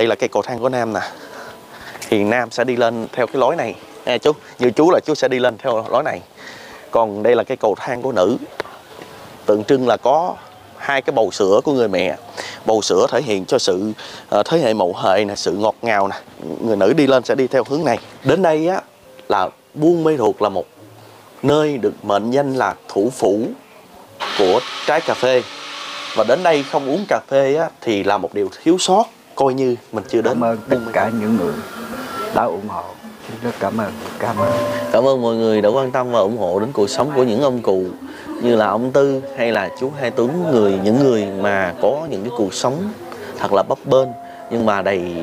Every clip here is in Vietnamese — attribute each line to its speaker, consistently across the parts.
Speaker 1: đây là cây cầu thang của nam nè. Thì nam sẽ đi lên theo cái lối này. Nha chú như chú là chú sẽ đi lên theo lối này. Còn đây là cái cầu thang của nữ. Tượng trưng là có hai cái bầu sữa của người mẹ. Bầu sữa thể hiện cho sự uh, thế hệ mậu hệ nè sự ngọt ngào nè. Người nữ đi lên sẽ đi theo hướng này. Đến đây á là buôn mê thuộc là một nơi được mệnh danh là thủ phủ của trái cà phê. Và đến đây không uống cà phê á, thì là một điều thiếu sót coi như mình chưa đến
Speaker 2: cảm ơn tất cả những người đã ủng hộ. Rất cảm ơn cảm ơn.
Speaker 1: Cảm ơn mọi người đã quan tâm và ủng hộ đến cuộc sống của những ông cụ như là ông tư hay là chú hai tuấn người những người mà có những cái cuộc sống thật là bấp bênh nhưng mà đầy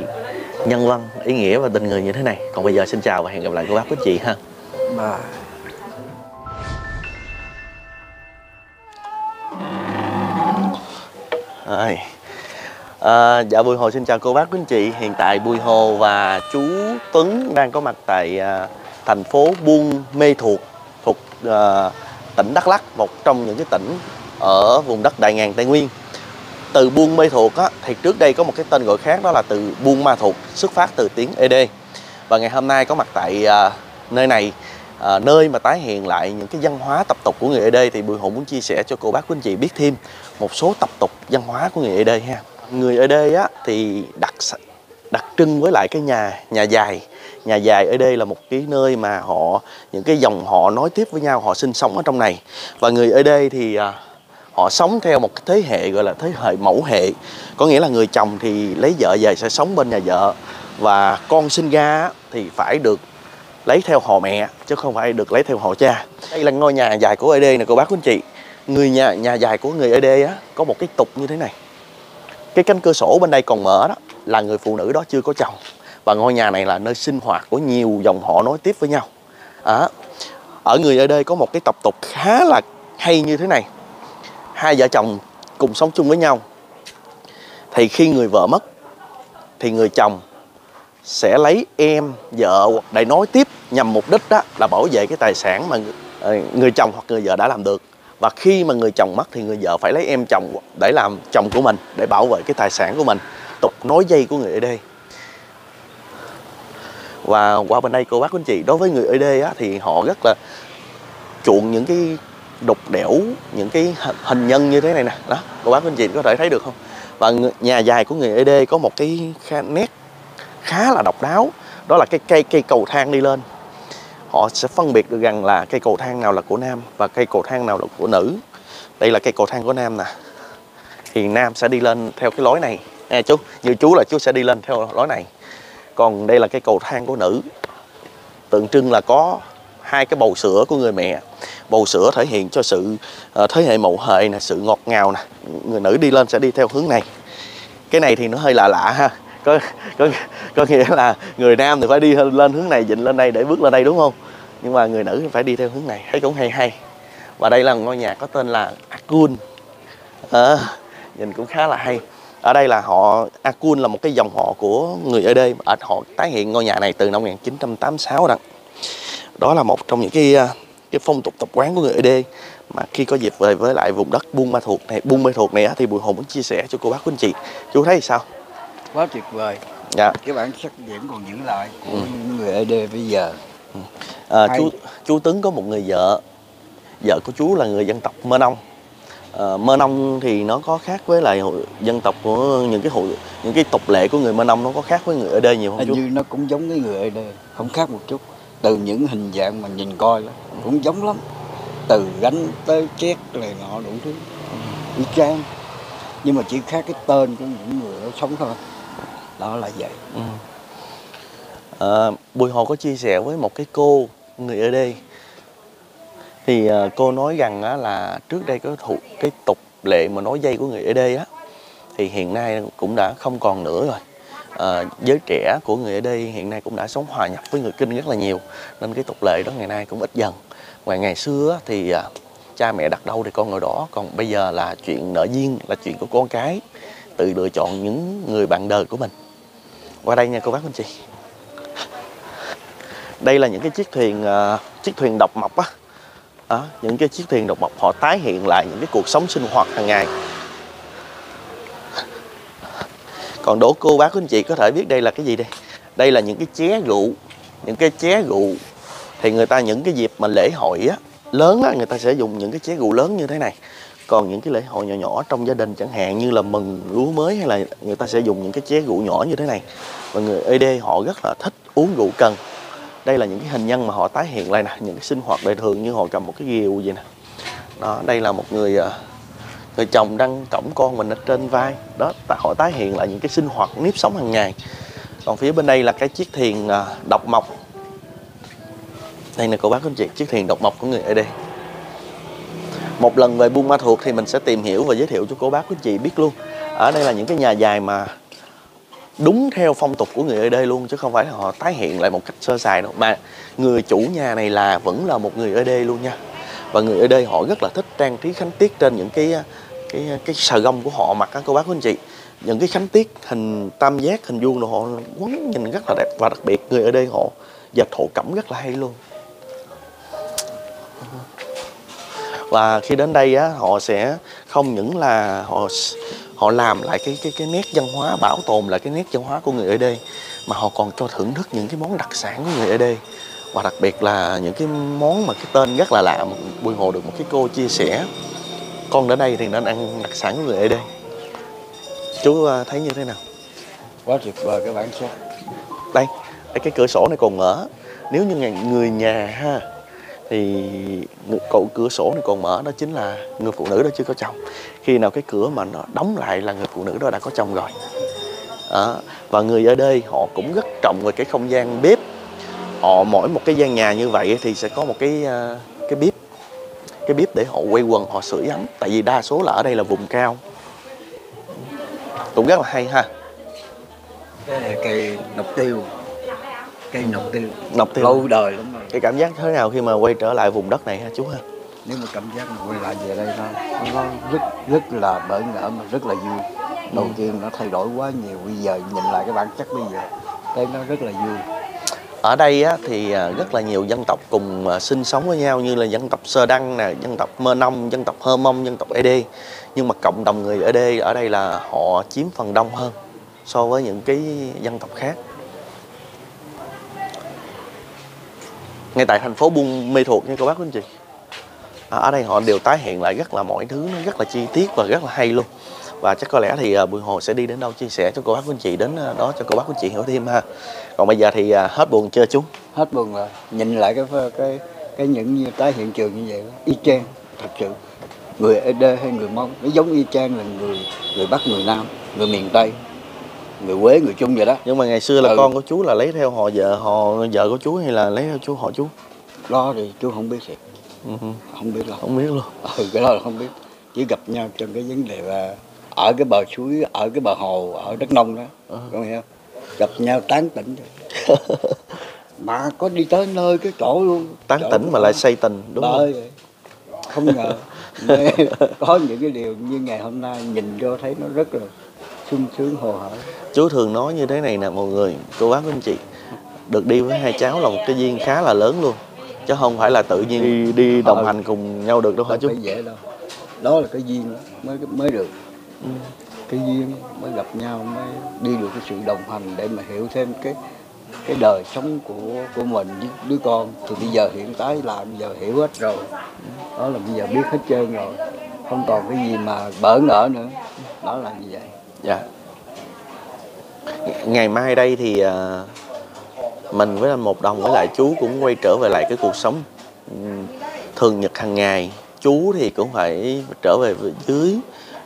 Speaker 1: nhân văn ý nghĩa và tình người như thế này. Còn bây giờ xin chào và hẹn gặp lại cô bác quý chị ha.
Speaker 2: Bye.
Speaker 1: Rồi. À, dạ Bùi Hồ xin chào cô bác quý anh chị. Hiện tại Bùi Hồ và chú Tuấn đang có mặt tại à, thành phố Buôn Mê Thuột thuộc à, tỉnh Đắk Lắk Một trong những cái tỉnh ở vùng đất Đại Ngàn Tây Nguyên. Từ Buôn Mê Thuột á, thì trước đây có một cái tên gọi khác đó là từ Buôn Ma Thuột Xuất phát từ tiếng ED Và ngày hôm nay có mặt tại à, nơi này à, nơi mà tái hiện lại những cái văn hóa tập tục của người ED thì Bùi hồ muốn chia sẻ cho cô bác quý anh chị biết thêm một số tập tục văn hóa của người ED ha. Người ở đây á thì đặc đặc trưng với lại cái nhà nhà dài. Nhà dài ở đây là một cái nơi mà họ những cái dòng họ nối tiếp với nhau họ sinh sống ở trong này. Và người ở đây thì à, họ sống theo một cái thế hệ gọi là thế hệ mẫu hệ. Có nghĩa là người chồng thì lấy vợ về sẽ sống bên nhà vợ. Và con sinh ra thì phải được lấy theo họ mẹ chứ không phải được lấy theo họ cha. Đây là ngôi nhà dài của ở đây nè cô bác quý anh chị. Người nhà nhà dài của người ở đây á có một cái tục như thế này cái cánh cửa sổ bên đây còn mở đó là người phụ nữ đó chưa có chồng. Và ngôi nhà này là nơi sinh hoạt của nhiều dòng họ nối tiếp với nhau. À, ở người ở đây có một cái tập tục khá là hay như thế này. Hai vợ chồng cùng sống chung với nhau. Thì khi người vợ mất thì người chồng sẽ lấy em vợ để nối tiếp nhằm mục đích đó là bảo vệ cái tài sản mà người, người chồng hoặc người vợ đã làm được và khi mà người chồng mất thì người vợ phải lấy em chồng để làm chồng của mình để bảo vệ cái tài sản của mình. Tục nối dây của người ở đây. Và qua bên đây cô bác quý anh chị đối với người ở đây á, thì họ rất là chuộng những cái đục đẽo những cái hình nhân như thế này nè. Đó cô bác quý anh chị có thể thấy được không? Và nhà dài của người ED có một cái nét khá là độc đáo. Đó là cái cây cây cầu thang đi lên họ sẽ phân biệt được rằng là cây cầu thang nào là của nam và cây cầu thang nào là của nữ. Đây là cây cầu thang của nam nè. Thì nam sẽ đi lên theo cái lối này. Nha chú như chú là chú sẽ đi lên theo lối này. Còn đây là cây cầu thang của nữ. Tượng trưng là có hai cái bầu sữa của người mẹ. Bầu sữa thể hiện cho sự uh, thế hệ mậu hệ nè sự ngọt ngào nè. Người nữ đi lên sẽ đi theo hướng này. Cái này thì nó hơi lạ lạ ha có có có nghĩa là người nam thì phải đi lên hướng này dịnh lên đây để bước lên đây đúng không? Nhưng mà người nữ thì phải đi theo hướng này. Thấy cũng hay hay. Và đây là ngôi nhà có tên là Akun. À, nhìn cũng khá là hay. Ở đây là họ Akun là một cái dòng họ của người ở đây. Ở họ tái hiện ngôi nhà này từ năm 1986 đó. Đó là một trong những cái ờ, cái phong tục tập quán của người ở đây. Mà khi có dịp về với lại vùng đất Buôn Ma Thuột này Buôn Ma Thuột này thì Bùi Hùng muốn chia sẻ cho cô bác quý anh chị. Chú thấy sao?
Speaker 2: Quá tuyệt vời.
Speaker 1: Dạ.
Speaker 2: Cái bản sắc điểm còn giữ lại của những người ED bây giờ.
Speaker 1: À,
Speaker 2: Hay.
Speaker 1: chú chú Tấn có một người vợ. Vợ của chú là người dân tộc Mơ Nông. À, Mơ Nông thì nó có khác với lại hội, dân tộc của những cái hội những cái tục lệ của người Mơ Nông nó có khác với người ở đây nhiều không
Speaker 2: hình
Speaker 1: chú?
Speaker 2: như nó cũng giống cái người ED không khác một chút. Từ những hình dạng mà nhìn coi đó, cũng giống lắm. Từ gánh tới chét này nọ đủ thứ. Y chang nhưng mà chỉ khác cái tên của những người đó sống thôi đó là vậy.
Speaker 1: Ừ. À, Bùi Hồ có chia sẻ với một cái cô người ở đây. Thì à, cô nói rằng á, là trước đây có thuộc cái tục lệ mà nói dây của người ở đây á thì hiện nay cũng đã không còn nữa rồi. À, giới trẻ của người ở đây hiện nay cũng đã sống hòa nhập với người kinh rất là nhiều nên cái tục lệ đó ngày nay cũng ít dần. Ngoài ngày xưa thì à, cha mẹ đặt đâu thì con ngồi đó còn bây giờ là chuyện nợ duyên là chuyện của con cái tự lựa chọn những người bạn đời của mình qua đây nha cô bác anh chị. Đây là những cái chiếc thuyền ờ, chiếc thuyền độc mộc á. À, những cái chiếc thuyền độc mộc họ tái hiện lại những cái cuộc sống sinh hoạt hàng ngày. Còn đố cô bác anh chị có thể biết đây là cái gì đây? Đây là những cái ché rượu những cái ché rượu. Thì người ta những cái dịp mà lễ hội á lớn á người ta sẽ dùng những cái ché rượu lớn như thế này còn những cái lễ hội nhỏ nhỏ trong gia đình chẳng hạn, như là mừng lúa mới hay là người ta sẽ dùng những cái chén rượu nhỏ như thế này. Và người ED họ rất là thích uống rượu cần. Đây là những cái hình nhân mà họ tái hiện lại nè, những cái sinh hoạt đời thường như họ cầm một cái rìu vậy nè. Đó, đây là một người à, người chồng đang cõng con mình ở trên vai. Đó họ tái hiện lại những cái sinh hoạt nếp sống hàng ngày. Còn phía bên đây là cái chiếc thuyền à, độc mộc. Đây là cô bác anh chị, chiếc thuyền độc mộc của người ED một lần về Buôn Ma Thuột thì mình sẽ tìm hiểu và giới thiệu cho cô bác, quý chị biết luôn. Ở đây là những cái nhà dài mà đúng theo phong tục của người ở đây luôn, chứ không phải là họ tái hiện lại một cách sơ sài đâu. Mà người chủ nhà này là, vẫn là một người ở đây luôn nha. Và người ở đây họ rất là thích trang trí khánh tiết trên những cái cái cái sờ gông của họ mặc các cô bác, quý anh chị. Những cái khánh tiết, hình tam giác, hình vuông đồ họ quấn nhìn rất là đẹp. Và đặc biệt người ở đây họ dệt thổ cẩm rất là hay luôn. Và khi đến đây á họ sẽ không những là họ họ làm lại cái cái cái nét văn hóa bảo tồn lại cái nét văn hóa của người ở đây mà họ còn cho thưởng thức những cái món đặc sản của người ở đây. Và đặc biệt là những cái món mà cái tên rất là lạ mà Bùi Hồ được một cái cô chia sẻ con đến đây thì nên ăn đặc sản của người ở đây. Chú à, thấy như thế nào?
Speaker 2: Quá tuyệt vời cái bản sắc
Speaker 1: đây cái cửa sổ này còn mở. Nếu như người nhà ha thì cậu cửa sổ này còn mở đó chính là người phụ nữ đó chưa có chồng. Khi nào cái cửa mà nó đóng lại là người phụ nữ đó đã có chồng rồi. À, và người ở đây họ cũng rất trọng về cái không gian bếp. Họ mỗi một cái gian nhà như vậy thì sẽ có một cái ờ, cái bếp. Cái bếp để họ quay quần họ sưởi ấm. Tại vì đa số là ở đây là vùng cao. Cũng rất là hay ha.
Speaker 2: Cái này cây nọc tiêu cây nọc tiêu
Speaker 1: Nọc tiêu.
Speaker 2: lâu đời lắm rồi
Speaker 1: cái cảm giác thế nào khi mà quay trở lại vùng đất này ha chú ha
Speaker 2: nếu mà cảm giác mà quay lại về đây nó nó rất rất là bỡ ngỡ mà rất là vui đầu
Speaker 1: Ừ.
Speaker 2: tiên nó thay đổi quá nhiều bây giờ nhìn lại cái bản chất bây giờ thấy nó rất là vui
Speaker 1: ở đây á, thì à, rất là nhiều dân tộc cùng à, sinh sống với nhau như là dân tộc Sơ Đăng nè, dân tộc Mơ Nông, dân tộc Hơ Mông, dân tộc ED. Nhưng mà cộng đồng người ED ở đây là họ chiếm phần đông hơn so với những cái dân tộc khác. Ngay tại thành phố Buôn Mê Thuột nha cô bác quý anh chị. À, ở đây họ đều tái hiện lại rất là mọi thứ nó rất là chi tiết và rất là hay luôn. Và chắc có lẽ thì à, Bùi Hồ sẽ đi đến đâu chia sẻ cho cô bác quý anh chị đến à, đó cho cô bác quý anh chị hiểu thêm ha. Còn bây giờ thì à, hết buồn chưa chú?
Speaker 2: hết buồn rồi nhìn lại cái cái cái những như tái hiện trường như vậy đó, y chang thật sự người Ede hay người Mông nó giống y chang là người người Bắc người Nam người miền Tây người Quế người Trung vậy đó.
Speaker 1: Nhưng mà ngày xưa là
Speaker 2: Ừ.
Speaker 1: con của chú là lấy theo họ vợ họ vợ của chú hay là lấy theo chú họ chú?
Speaker 2: Đó thì chú không biết thiệt.
Speaker 1: Ừ,
Speaker 2: không biết đâu.
Speaker 1: Không biết luôn.
Speaker 2: Ừ, cái đó là không biết. Chỉ gặp nhau trong cái vấn đề là ở cái bờ suối ở cái bờ hồ ở đất nông đó.
Speaker 1: Ừ.
Speaker 2: con hiểu không? Gặp nhau tán tỉnh thôi mà có đi tới nơi cái chỗ luôn.
Speaker 1: Tán
Speaker 2: Chỗ
Speaker 1: tỉnh mà
Speaker 2: đó.
Speaker 1: lại say tình đúng không?
Speaker 2: Bởi vậy. không ngờ. Có những cái điều như ngày hôm nay nhìn vô thấy nó rất là sung sướng hồ hởi
Speaker 1: chú thường nói như thế này nè mọi người cô bác anh chị. Được đi với hai cháu là một cái duyên khá là lớn luôn. Chứ không phải là tự nhiên đi, đi đồng hành cùng nhau được đâu hả chú?
Speaker 2: phải dễ đâu. Đó là cái duyên mới mới được.
Speaker 1: Ừ.
Speaker 2: cái duyên mới gặp nhau mới đi được cái sự đồng hành để mà hiểu thêm cái cái đời sống của của mình với đứa con. Thì bây giờ hiện tại là bây giờ hiểu hết rồi. Đó là bây giờ biết hết trơn rồi. Không còn cái gì mà bỡ ngỡ nữa. Đó là như vậy
Speaker 1: dạ. Ngày mai đây thì ờ, mình với anh một đồng với lại chú cũng quay trở về lại cái cuộc sống thường nhật hàng ngày. Chú thì cũng phải trở về dưới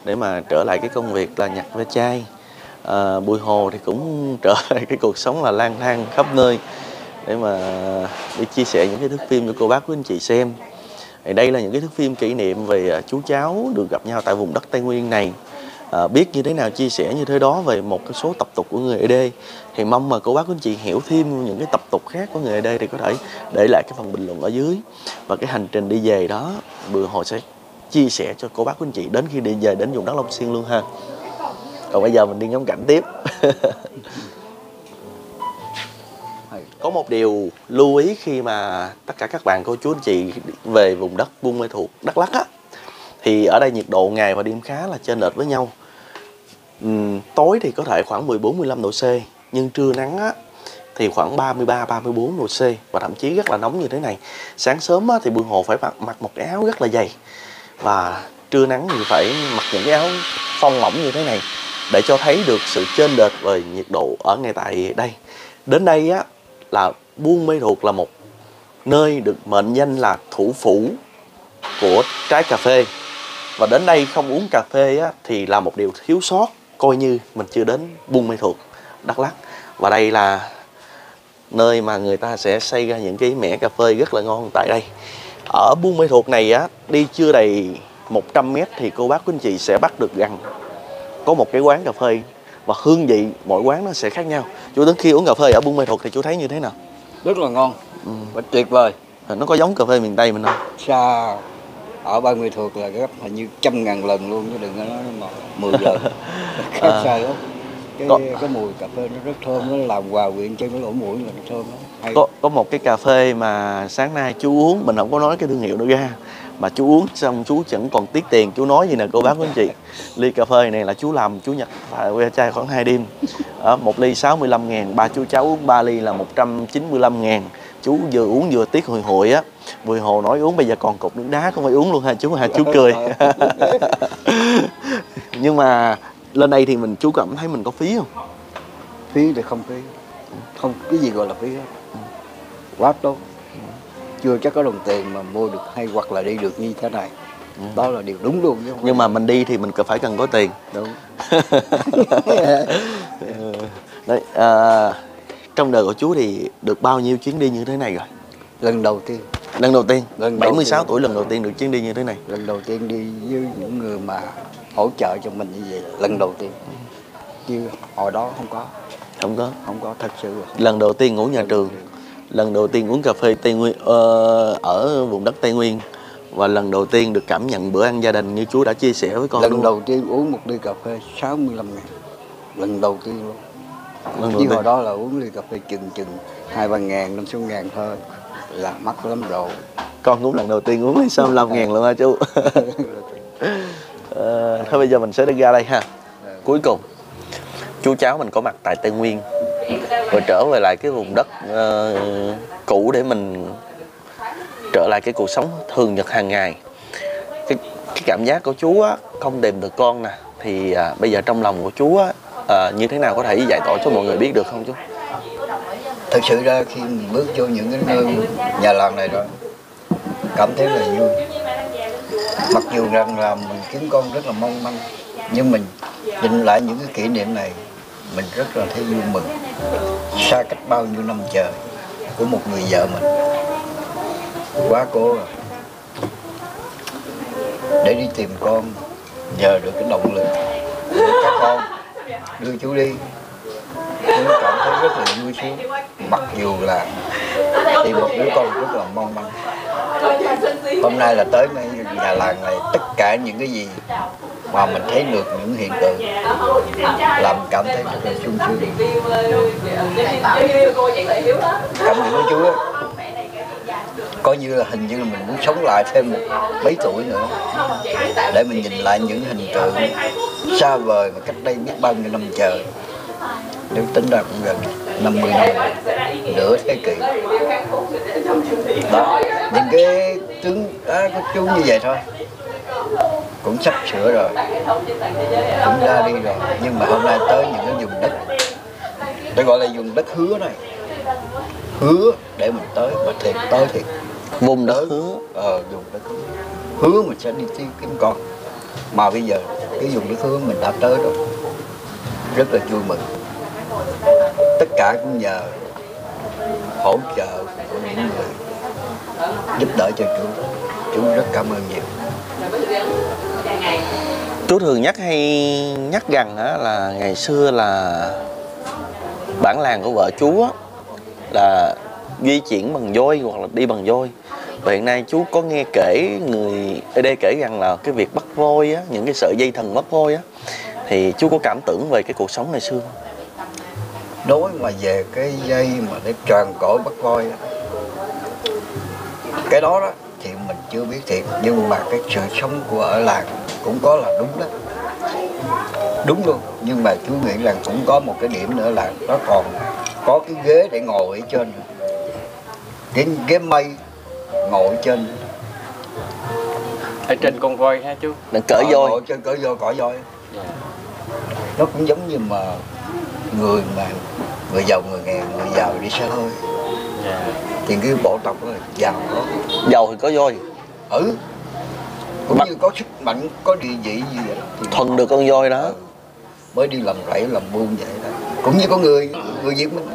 Speaker 1: để mà trở lại cái công việc là nhặt ve chai. À, bùi hồ thì cũng trở lại cái cuộc sống là lang thang khắp nơi để mà đi chia sẻ những cái thước phim cho cô bác quý anh chị xem. Thì đây là những cái thước phim kỷ niệm về ờ, chú cháu được gặp nhau tại vùng đất Tây Nguyên này à, biết như thế nào chia sẻ như thế đó về một cái số tập tục của người ED thì mong mà cô bác quý anh chị hiểu thêm những cái tập tục khác của người ED thì có thể để lại cái phần bình luận ở dưới. Và cái hành trình đi về đó bữa hồi sẽ chia sẻ cho cô bác quý anh chị đến khi đi về đến vùng đất Long Xuyên luôn ha. Còn bây giờ mình đi ngắm cảnh tiếp. Có một điều lưu ý khi mà tất cả các bạn cô chú anh chị về vùng đất Buôn Mê Thuột Đắk Lắk á thì ở đây nhiệt độ ngày và đêm khá là chênh lệch với nhau Ừm, tối thì có thể khoảng 14 15 độ C, nhưng trưa nắng á thì khoảng 33 34 độ C và thậm chí rất là nóng như thế này. Sáng sớm á, thì bương Hồ phải mặc, mặc một cái áo rất là dày và trưa nắng thì phải mặc những cái áo phong mỏng như thế này để cho thấy được sự chênh lệch về nhiệt độ ở ngay tại đây. Đến đây á là Buôn Mê Thuột là một nơi được mệnh danh là thủ phủ của trái cà phê và đến đây không uống cà phê á, thì là một điều thiếu sót coi như mình chưa đến Buôn Mê Thuột Đắk Lắk. Và đây là nơi mà người ta sẽ xây ra những cái mẻ cà phê rất là ngon tại đây. Ở Buôn Mê Thuột này á đi chưa đầy 100 mét thì cô bác quý anh chị sẽ bắt được gần có một cái quán cà phê. Và hương vị mỗi quán nó sẽ khác nhau. Chú đến khi uống cà phê ở Buôn Mê Thuột thì chú thấy như thế nào?
Speaker 2: Rất là ngon
Speaker 1: Ừ.
Speaker 2: và tuyệt vời.
Speaker 1: Nó có giống cà phê miền Tây mình không?
Speaker 2: Xa ở ba mươi thuộc là gấp hình như trăm ngàn lần luôn chứ đừng có nói mà mười lần. Khác
Speaker 1: À.
Speaker 2: xa lắm. Cái
Speaker 1: Có-
Speaker 2: cái mùi cà phê nó rất thơm nó làm hòa quyện trên cái lỗ mũi là nó thơm lắm. Hay.
Speaker 1: Có có một cái cà phê mà sáng nay chú uống mình không có nói cái thương hiệu nữa ra mà chú uống xong chú chẳng còn tiếc tiền chú nói gì nè cô bác quý anh chị? Ly cà phê này là chú làm chú nhặt phải que chai khoảng 2 đêm. Ở một ly 65 ngàn ba chú cháu uống 3 ly là 195 ngàn chú vừa uống vừa tiếc hồi hồi á. Bùi hồ nói uống bây giờ còn cục nước đá cũng phải uống luôn ha chú? Ha chú cười. Nhưng mà lên đây thì mình chú cảm thấy mình có phí không?
Speaker 2: Phí thì không phí. Không cái gì gọi là phí hết. Quá tốt. Chưa chắc có đồng tiền mà mua được hay hoặc là đi được như thế này. Đó là điều đúng luôn chứ không
Speaker 1: nhưng mà mình đi thì mình cần phải cần có tiền.
Speaker 2: Đúng.
Speaker 1: Ừ. Đấy, à, trong đời của chú thì được bao nhiêu chuyến đi như thế này rồi?
Speaker 2: lần đầu tiên.
Speaker 1: Lần đầu tiên,
Speaker 2: Lần đầu
Speaker 1: 76
Speaker 2: tiên.
Speaker 1: tuổi lần đầu tiên được chuyến đi như thế này.
Speaker 2: lần đầu tiên đi với những người mà hỗ trợ cho mình như vậy. Lần đầu tiên. Chứ hồi đó không có.
Speaker 1: Không có.
Speaker 2: không có thật sự. Là
Speaker 1: Lần đầu tiên ngủ nhà trường, lần đầu tiên uống cà phê Tây Nguyên ờ, ở vùng đất Tây Nguyên. Và lần đầu tiên được cảm nhận bữa ăn gia đình như chú đã chia sẻ với con
Speaker 2: lần đầu tiên uống một ly cà phê 65 ngàn. Lần đầu tiên luôn
Speaker 1: Lần đầu
Speaker 2: chứ
Speaker 1: tiên.
Speaker 2: hồi đó là uống ly cà phê chừng chừng hai ba ngàn năm sáu ngàn thôi là mắc lắm rồi
Speaker 1: Con cũng lần đầu tiên uống ly 65 ngàn luôn ha chú. Ờ, thôi bây giờ mình sẽ đi ra đây ha. Cuối cùng, chú cháu mình có mặt tại Tây Nguyên rồi trở về lại cái vùng đất ờ, cũ để mình trở lại cái cuộc sống thường nhật hàng ngày cái, cái cảm giác của chú á không tìm được con nè thì à, bây giờ trong lòng của chú á à, như thế nào có thể giải tỏa cho mọi người biết được không chú?
Speaker 2: Thật sự ra khi mình bước vô những cái nơi nhà làng này rồi cảm thấy là vui. Mặc dù rằng là mình kiếm con rất là mong manh nhưng mình nhìn lại những cái kỷ niệm này mình rất là thấy vui mừng. Xa cách bao nhiêu năm trời của một người vợ mình. Quá cố rồi. Để đi tìm con nhờ được cái động lực để các con đưa chú đi. Chú cảm thấy rất là vui sướng. Mặc dù là thì một đứa con rất là mong manh. Hôm nay là tới nhà làng này, tất cả những cái gì mà mình thấy được, những hiện tượng, làm cảm thấy rất là sung sướng. Cảm ơn chú coi như là hình như là mình muốn sống lại thêm một mấy tuổi nữa. Để mình nhìn lại những hình tượng xa vời mà cách đây biết bao nhiêu năm trời nếu tính ra cũng gần 50 năm, nửa thế kỷ. Đó, những cái tướng, á của chú như vậy thôi. Cũng sắp sửa rồi. Cũng ra đi rồi. Nhưng mà hôm nay tới những cái vùng đất để gọi là vùng đất hứa này. Hứa để mình tới, mà thiệt, tới thiệt
Speaker 1: vùng
Speaker 2: tới
Speaker 1: hứa.
Speaker 2: Ờ vùng đất hứa hứa mình sẽ đi tìm kiếm con. Mà bây giờ cái vùng đất hứa mình đã tới rồi. Rất là vui mừng. Tất cả cũng nhờ hỗ trợ của những người giúp đỡ cho chú. Chú rất cảm ơn nhiều.
Speaker 1: Chú thường nhắc hay nhắc rằng á là ngày xưa là bản làng của vợ chú á là di chuyển bằng voi hoặc là đi bằng voi và hiện nay chú có nghe kể người ở đây kể rằng là cái việc bắt voi á những cái sợi dây thần bắt voi á thì chú có cảm tưởng về cái cuộc sống ngày xưa không?
Speaker 2: nói mà về cái dây mà để tròn cổ bắt voi á, cái đó đó thì mình chưa biết thiệt nhưng mà cái sự sống của ở làng cũng có là đúng đó đúng luôn nhưng mà chú nghĩ là cũng có một cái điểm nữa là nó còn có cái ghế để ngồi ở trên cái ghế mây ngồi trên.
Speaker 3: Ở trên con voi ha chú?
Speaker 1: Đừng cỡ voi.
Speaker 2: ngồi trên cỡ voi cỏ voi.
Speaker 3: Dạ.
Speaker 2: Nó cũng giống như mà người mà người giàu người nghèo người giàu đi xe hơi.
Speaker 3: Dạ.
Speaker 2: Thì cái bộ tộc đó là giàu có
Speaker 1: Giàu thì có voi.
Speaker 2: Ừ. Cũng
Speaker 1: Mà-
Speaker 2: như có sức mạnh có địa vị gì vậy đó. thì
Speaker 1: Thuần được con voi đó.
Speaker 2: Ừ. mới đi làm rẫy làm buôn vậy đó. Cũng như có người người Việt mình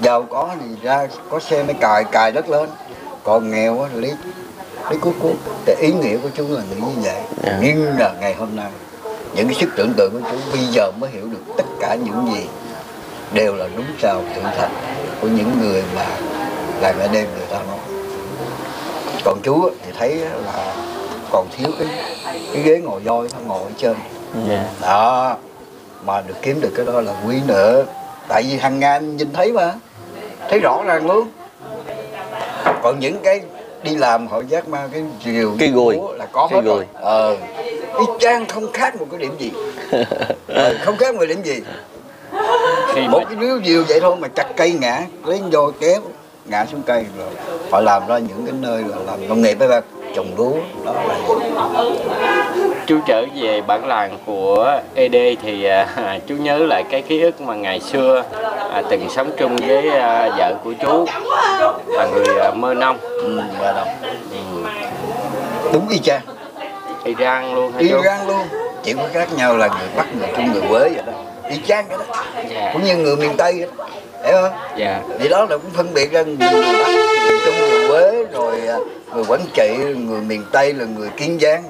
Speaker 2: giàu có thì ra có xe mới cài cài đất lên còn nghèo á thì lấy lấy cuốc cuốc. Để ý nghĩa của chú là nghĩ như vậy.
Speaker 1: Dạ.
Speaker 2: nhưng là ngày hôm nay những cái sức tưởng tượng của chú bây giờ mới hiểu được tất cả những gì đều là đúng sao sự thật của những người mà là ngày đêm người ta nói. Còn chú thì thấy là còn thiếu cái cái ghế ngồi voi nó ngồi ở trên.
Speaker 3: Dạ.
Speaker 2: Đó mà được kiếm được cái đó là quý nữa. Tại vì hàng ngày anh nhìn thấy mà thấy rõ ràng luôn còn những cái đi làm họ giác ma cái rìu
Speaker 1: Cái gùi.
Speaker 2: là có
Speaker 1: Cái
Speaker 2: hết rồi.
Speaker 1: Gùi.
Speaker 2: ờ. Y chang không khác một cái điểm gì. Ờ, không khác một cái điểm gì.
Speaker 3: Khi
Speaker 2: một
Speaker 3: mà
Speaker 2: cái đứa diều vậy thôi mà chặt cây ngã lấy vô kéo ngã xuống cây rồi. Họ làm ra những cái nơi là làm nông nghiệp với ba trồng lúa đó là
Speaker 3: chú trở về bản làng của ED thì à, chú nhớ lại cái ký ức mà ngày xưa à, từng sống chung với à, vợ của chú là người à, Mơ Nông.
Speaker 2: Ừ, là đâu
Speaker 3: ừ.
Speaker 2: đúng y chang.
Speaker 3: Iran luôn hả
Speaker 2: y
Speaker 3: chú?
Speaker 2: gan luôn. Chỉ có khác nhau là người bắc người trung người quế vậy đó. Y chang vậy đó.
Speaker 3: Dạ.
Speaker 2: cũng như người miền tây vậy đó. Hiểu không?
Speaker 3: Dạ.
Speaker 2: thì đó là cũng phân biệt ra người bắc người trung người quế rồi à, người quảng trị người miền tây là người kiên giang.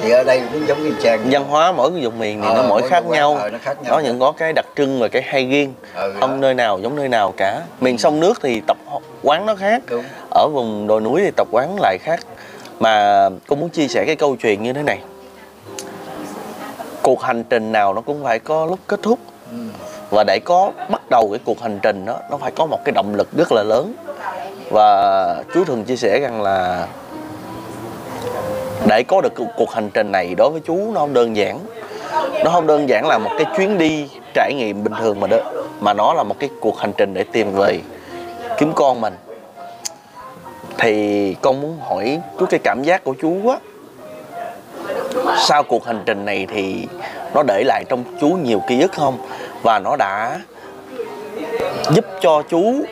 Speaker 2: Thì ở đây cũng giống như chang
Speaker 1: Văn hóa mỗi cái vùng miền thì
Speaker 2: Ờ,
Speaker 1: nó mỗi khác nhau.
Speaker 2: Ờ, nó khác nhau.
Speaker 1: Nó những có cái đặc trưng và cái hay riêng.
Speaker 2: Ừ, đó.
Speaker 1: Không nơi nào giống nơi nào cả. Miền sông nước thì tập quán nó khác.
Speaker 2: Đúng.
Speaker 1: Ở vùng đồi núi thì tập quán lại khác. Mà cô muốn chia sẻ cái câu chuyện như thế này. Cuộc hành trình nào nó cũng phải có lúc kết thúc.
Speaker 2: Ừ
Speaker 1: và để có bắt đầu cái cuộc hành trình đó, nó phải có một cái động lực rất là lớn. Và chú thường chia sẻ rằng là để có được cuộc- hành trình này đối với chú nó không đơn giản. Nó không đơn giản là một cái chuyến đi trải nghiệm bình thường mà đó mà nó là một cái cuộc hành trình để tìm về kiếm con mình. Thì con muốn hỏi chú cái cảm giác của chú á. Sau cuộc hành trình này thì nó để lại trong chú nhiều ký ức không? Và nó đã giúp cho chú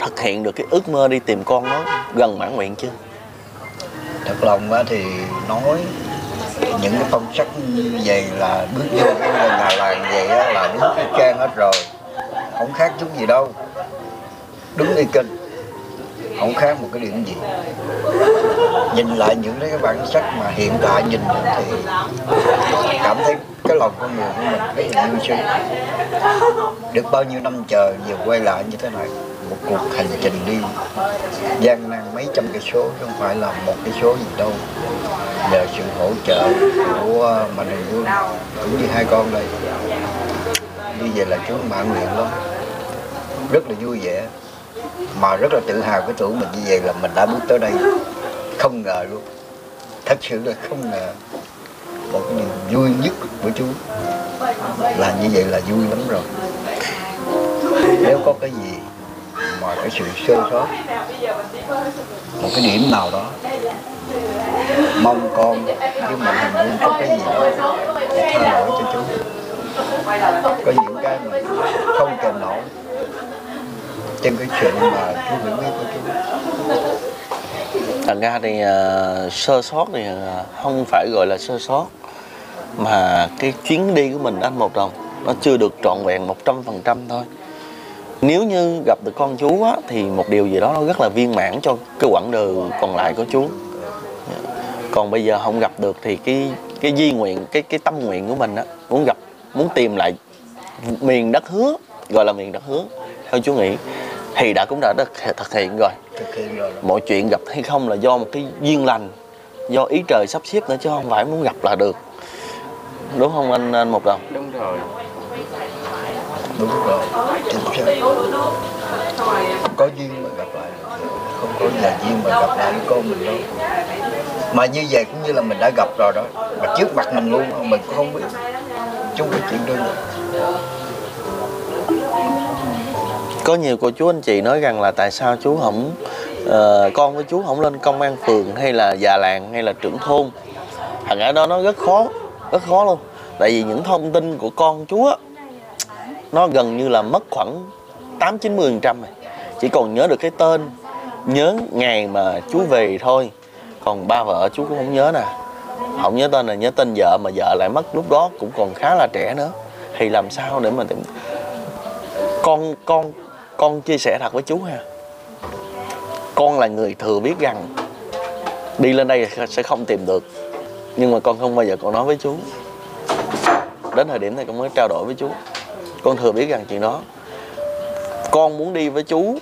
Speaker 1: thực hiện được cái ước mơ đi tìm con nó gần mãn nguyện chưa?
Speaker 2: Thật lòng á thì nói những cái phong sách về vậy là bước vô cái nhà làng vậy á là đúng cái trang hết rồi. Không khác chút gì đâu. Đúng y kinh không khác một cái điểm gì. Nhìn lại những cái bản sắc mà hiện tại nhìn thì cảm thấy cái lòng con người của mình cái là vui sướng. Được bao nhiêu năm chờ giờ quay lại như thế này, một cuộc hành trình đi gian nan mấy trăm cây số không phải là một cái số gì đâu. Nhờ sự hỗ trợ của mạnh thường quân cũng như hai con đây. Đi về là chú mãn nguyện lắm. Rất là vui vẻ mà rất là tự hào cái tuổi mình như vậy là mình đã bước tới đây. Không ngờ luôn. Thật sự là không ngờ. Một cái niềm vui nhất của chú là như vậy là vui lắm rồi. Nếu có cái gì mà cái sự sơ sót, một cái điểm nào đó, mong con nhưng mà hình như có cái gì đó để tha lỗi cho chú có những cái mà không kèm nổi trên cái chuyện mà chú hiểu biết của chú
Speaker 1: thật ra thì uh, sơ sót thì uh, không phải gọi là sơ sót mà cái chuyến đi của mình anh một đồng nó chưa được trọn vẹn một trăm phần trăm thôi. Nếu như gặp được con chú á, thì một điều gì đó nó rất là viên mãn cho cái quãng đường còn lại của chú. Còn bây giờ không gặp được thì cái cái di nguyện cái cái tâm nguyện của mình á muốn gặp muốn tìm lại miền đất hứa gọi là miền đất hứa theo chú nghĩ thì đã cũng đã được thực hiện rồi.
Speaker 2: Thực hiện rồi.
Speaker 1: Mọi chuyện gặp hay không là do một cái duyên lành do ý trời sắp xếp nữa chứ không phải muốn gặp là được. Đúng không anh anh một đồng?
Speaker 3: Đúng rồi.
Speaker 2: Đúng rồi. Chính xác. Có duyên mà gặp lại không có là duyên mà gặp lại con mình đâu. Mà như vậy cũng như là mình đã gặp rồi đó. Mà trước mặt mình luôn mình cũng không biết. Không phải chuyện đơn giản
Speaker 1: có nhiều cô chú anh chị nói rằng là tại sao chú không uh, con với chú không lên công an phường hay là già làng hay là trưởng thôn? Thằng ở đó nó rất khó rất khó luôn. Tại vì những thông tin của con chú á nó gần như là mất khoảng tám chín mươi phần trăm chỉ còn nhớ được cái tên nhớ ngày mà chú về thôi. Còn ba vợ chú cũng không nhớ nè. Không nhớ tên là nhớ tên vợ mà vợ lại mất lúc đó cũng còn khá là trẻ nữa. Thì làm sao để mà tìm con con con chia sẻ thật với chú ha. Con là người thừa biết rằng đi lên đây sẽ không tìm được. Nhưng mà con không bao giờ con nói với chú. Đến thời điểm này con mới trao đổi với chú. Con thừa biết rằng chuyện đó. Con muốn đi với chú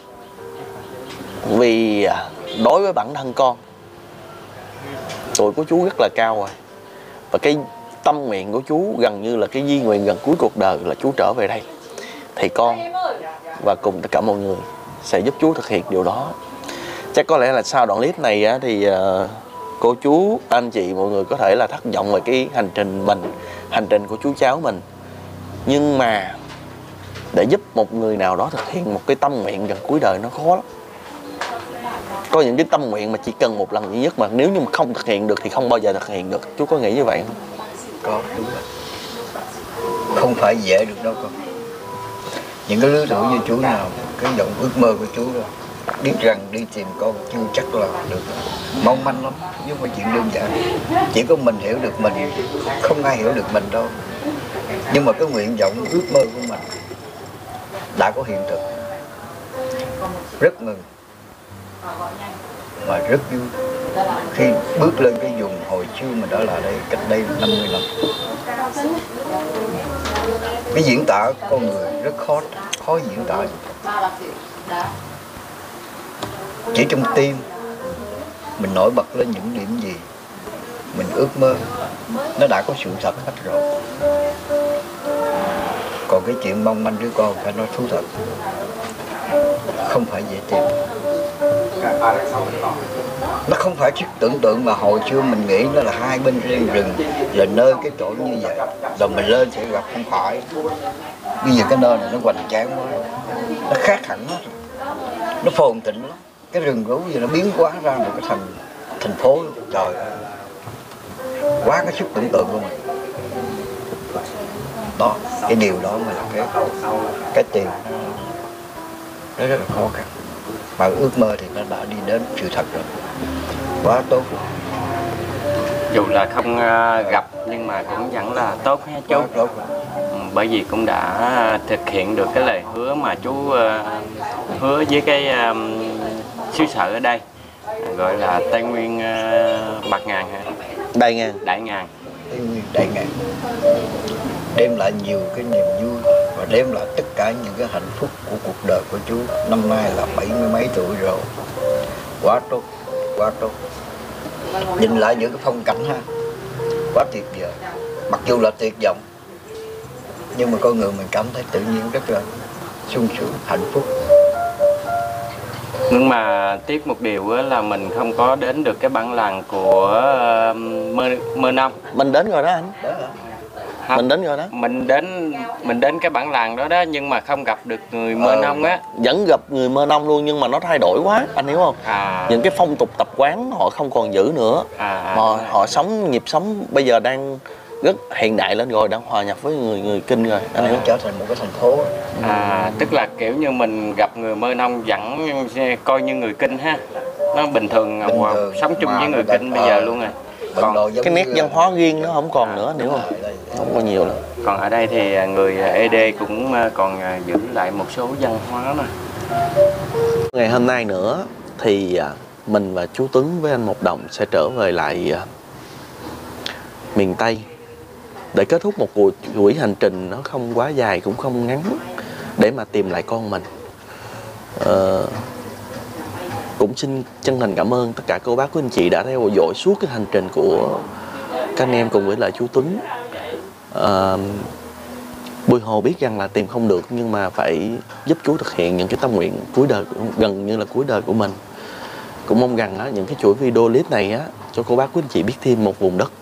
Speaker 1: vì à, đối với bản thân con. Tuổi của chú rất là cao rồi. Và cái tâm nguyện của chú gần như là cái di nguyện gần cuối cuộc đời là chú trở về đây. Thì con và cùng tất cả mọi người sẽ giúp chú thực hiện điều đó. Chắc có lẽ là sau đoạn clip này á, thì uh, cô chú anh chị mọi người có thể là thất vọng về cái hành trình mình hành trình của chú cháu mình. Nhưng mà để giúp một người nào đó thực hiện một cái tâm nguyện gần cuối đời nó khó lắm. Có những cái tâm nguyện mà chỉ cần một lần duy nhất mà nếu như mà không thực hiện được thì không bao giờ thực hiện được. Chú có nghĩ như vậy không?
Speaker 2: Có đúng rồi. Không phải dễ được đâu con những cái lứa tuổi như chú nào, cái giọng ước mơ của chú rồi biết rằng đi tìm con chưa chắc là được mong manh lắm, nhưng mà chuyện đơn giản. Chỉ có mình hiểu được mình, không ai hiểu được mình đâu. Nhưng mà cái nguyện vọng, ước mơ của mình đã có hiện thực. Rất mừng, mà rất vui. Khi bước lên cái vùng hồi xưa mình đã là đây, cách đây 50 năm cái diễn tả con người rất khó khó diễn tả chỉ trong tim, mình nổi bật lên những điểm gì, mình ước mơ, nó đã có sự thật hết rồi. Còn cái chuyện mong manh đứa con phải nói thú thật, không phải dễ tìm nó không phải chiếc tưởng tượng mà hồi xưa mình nghĩ nó là hai bên riêng rừng là nơi cái chỗ như vậy. Rồi mình lên sẽ gặp không phải. Bây giờ cái nơi này nó hoành tráng quá, nó khác hẳn hết nó phồn thịnh lắm. Cái rừng gấu giờ nó biến hóa ra một cái thành thành phố trời ơi. Quá cái sức tưởng tượng của mình. Đó, cái điều đó mà là cái cái tiền. Nó rất là khó khăn. Mà ước mơ thì nó đã đi đến sự thật rồi quá tốt.
Speaker 3: Dù là không à, gặp nhưng mà cũng vẫn là tốt ha chú?
Speaker 2: Quá tốt.
Speaker 3: Ừ, bởi vì cũng đã thực hiện được cái lời hứa mà chú à, hứa với cái à, xứ sở ở đây gọi là tây nguyên bạc ngàn hả?
Speaker 1: Đây nha
Speaker 3: đại ngàn.
Speaker 2: Tây Nguyên đại ngàn. Đem lại nhiều cái niềm vui và đem lại tất cả những cái hạnh phúc của cuộc đời của chú. Năm nay là bảy mươi mấy tuổi rồi. Quá tốt quá tốt. Nhìn lại những cái phong cảnh ha quá tuyệt vời. Mặc dù là tuyệt vọng nhưng mà con người mình cảm thấy tự nhiên rất là sung sướng hạnh phúc.
Speaker 3: Nhưng mà tiếc một điều á là mình không có đến được cái bản làng của à, mơ mơ nông.
Speaker 1: Mình đến rồi đó anh?
Speaker 3: Không.
Speaker 1: mình đến rồi đó.
Speaker 3: Mình đến mình đến cái bản làng đó đó nhưng mà không gặp được người mơ
Speaker 2: Ờ.
Speaker 3: nông á.
Speaker 1: vẫn gặp người mơ nông luôn nhưng mà nó thay đổi quá anh hiểu không?
Speaker 3: À.
Speaker 1: Những cái phong tục tập quán họ không còn giữ nữa.
Speaker 3: À, à,
Speaker 1: mà họ sống nhịp sống bây giờ đang rất hiện đại lên rồi đang hòa nhập với người người kinh rồi anh hiểu
Speaker 2: nó
Speaker 1: không?
Speaker 2: trở thành một cái thành phố.
Speaker 3: À tức là kiểu như mình gặp người mơ nông vẫn coi như người kinh ha. Nó bình thường,
Speaker 2: Bình thường,
Speaker 3: sống chung
Speaker 2: mà
Speaker 3: với người kinh bây giờ
Speaker 2: ờ.
Speaker 3: luôn rồi còn
Speaker 1: cái nét văn hóa riêng nó không còn nữa hiểu không? không? Còn nhiều nữa
Speaker 3: còn ở đây thì người ED cũng à, còn à, giữ lại một số văn hóa nè.
Speaker 1: Ngày hôm nay nữa thì à, mình và chú Tuấn với anh Một Đồng sẽ trở về lại à, miền Tây để kết thúc một cuộc chuỗi hành trình nó không quá dài cũng không ngắn để mà tìm lại con mình. Ờ, cũng xin chân thành cảm ơn tất cả cô bác quý anh chị đã theo dõi suốt cái hành trình của các anh em cùng với lại chú Tuấn à, Bùi Hồ biết rằng là tìm không được nhưng mà phải giúp chú thực hiện những cái tâm nguyện cuối đời gần như là cuối đời của mình. Cũng mong rằng á, những cái chuỗi video clip này á cho cô bác quý anh chị biết thêm một vùng đất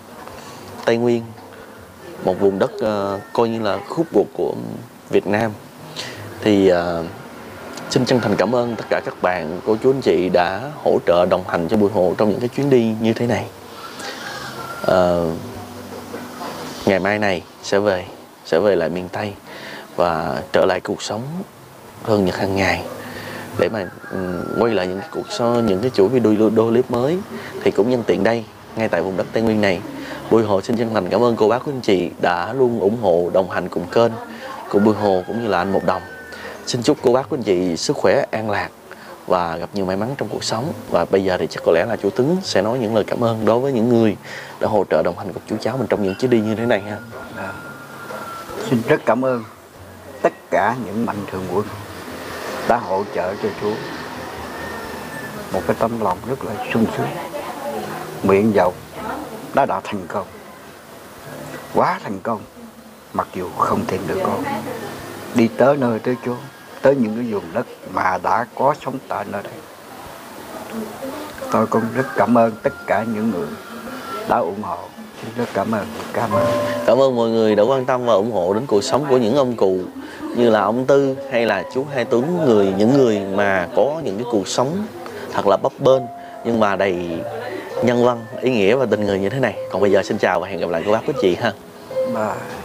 Speaker 1: Tây Nguyên một vùng đất uh, coi như là khúc ruột của Việt Nam thì uh, xin chân thành cảm ơn tất cả các bạn. Cô chú anh chị đã hỗ trợ đồng hành cho Bùi Hồ trong những cái chuyến đi như thế này. À, ngày mai này sẽ về sẽ về lại miền Tây và trở lại cuộc sống hơn nhật hàng ngày. Để mà ừ, quay lại những cái cuộc so những cái chuỗi video đôi clip mới thì cũng nhân tiện đây ngay tại vùng đất Tây Nguyên này. Bùi Hồ xin chân thành cảm ơn cô bác quý anh chị đã luôn ủng hộ đồng hành cùng kênh của Bùi Hồ cũng như là anh Một Đồng xin chúc cô bác quý anh chị sức khỏe, an lạc và gặp nhiều may mắn trong cuộc sống. Và bây giờ thì chắc có lẽ là chú Tuấn sẽ nói những lời cảm ơn đối với những người đã hỗ trợ đồng hành cùng chú cháu mình trong những chuyến đi như thế này ha. Dạ.
Speaker 2: Xin rất cảm ơn tất cả những mạnh thường quân đã hỗ trợ cho chú. Một cái tấm lòng rất là sung sướng, nguyện vọng đã đạt thành công. Quá thành công, mặc dù không tìm được con. Đi tới nơi tới chốn tới những cái vùng đất mà đã có sống tại nơi đây tôi cũng rất cảm ơn tất cả những người đã ủng hộ xin rất cảm ơn cảm ơn
Speaker 1: Cảm ơn mọi người đã quan tâm và ủng hộ đến cuộc sống của những ông cụ như là ông Tư hay là chú Hai Tuấn người những người mà có những cái cuộc sống thật là bấp bênh nhưng mà đầy nhân văn, ý nghĩa và tình người như thế này. Còn bây giờ xin chào và hẹn gặp lại cô bác quý chị ha.
Speaker 2: Bye.